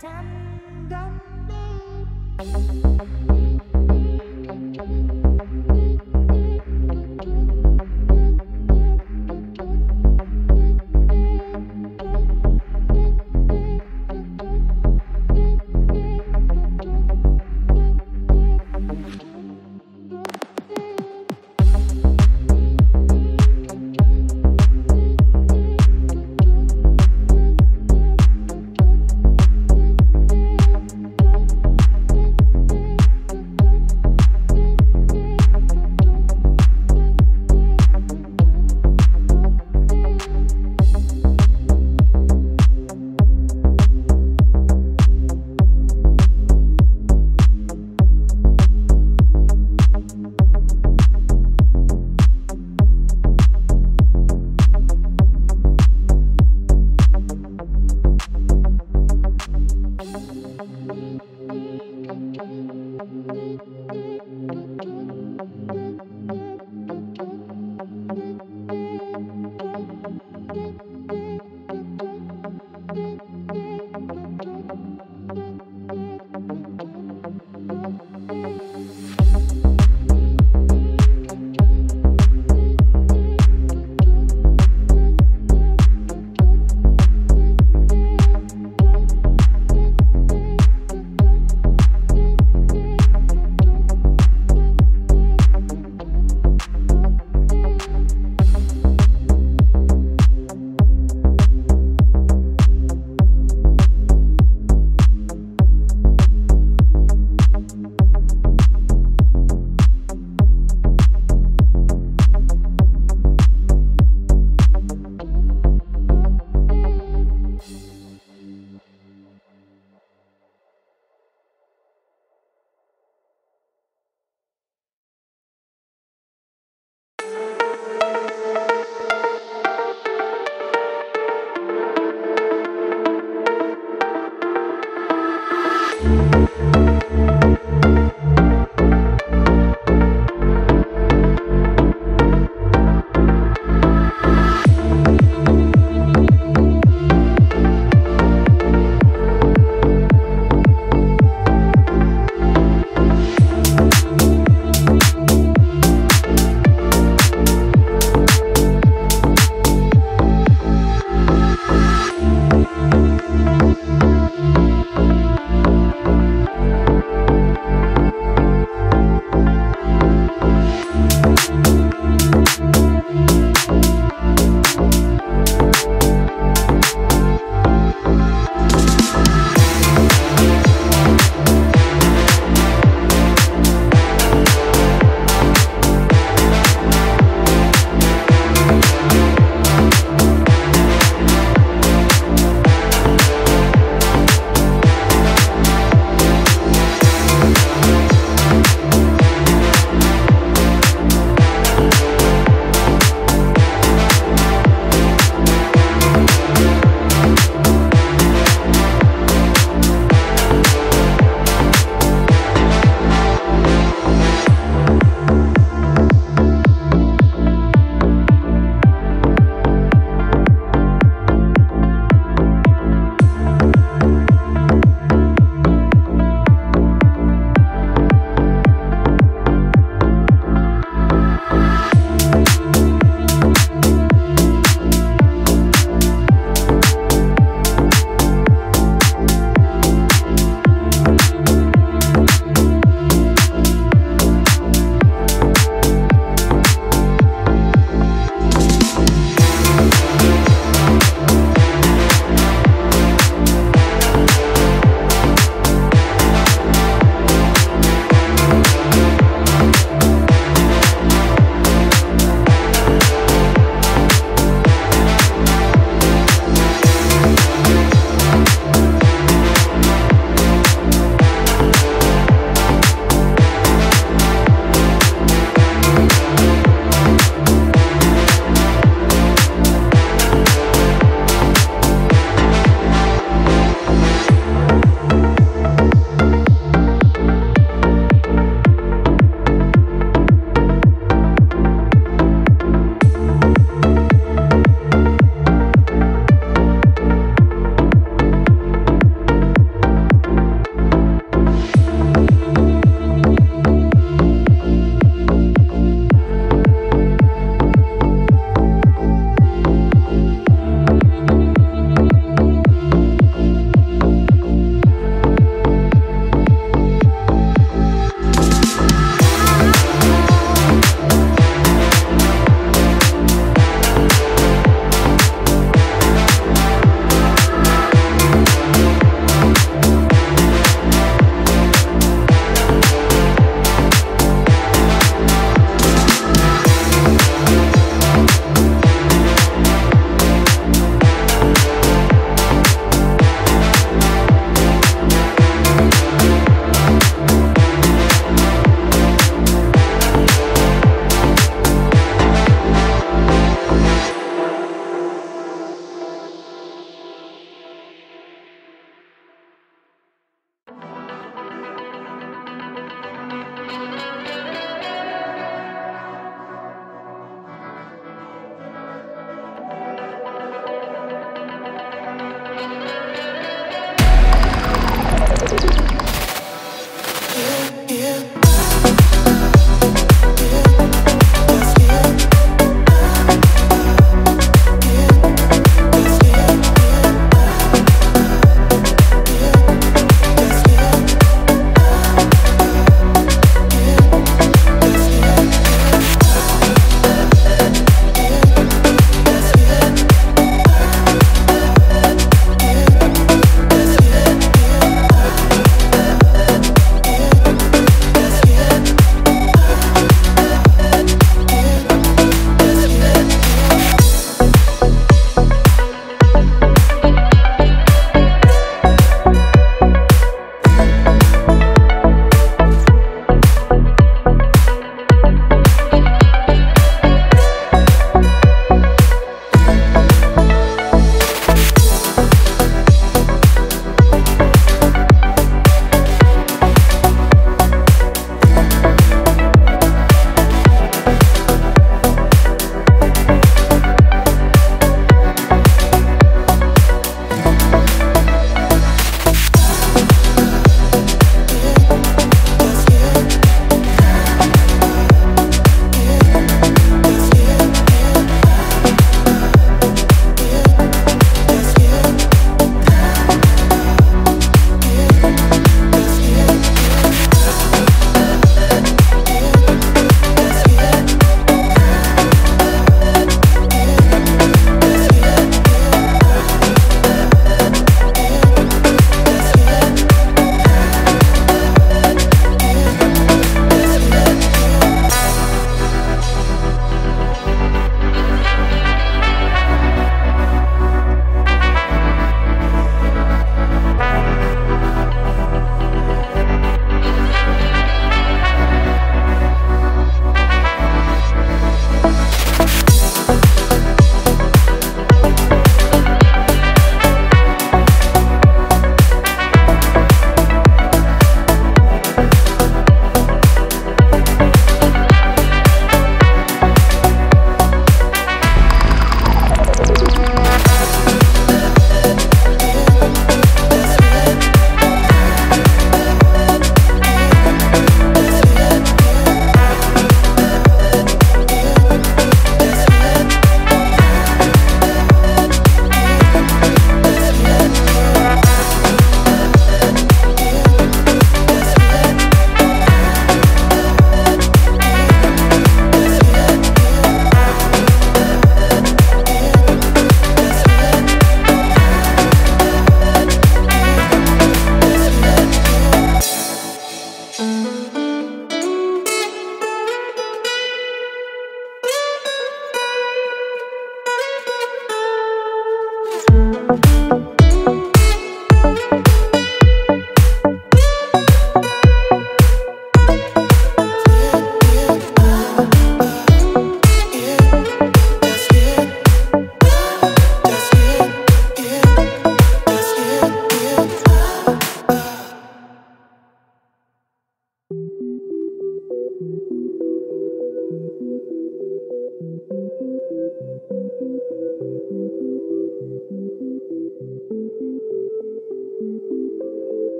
tender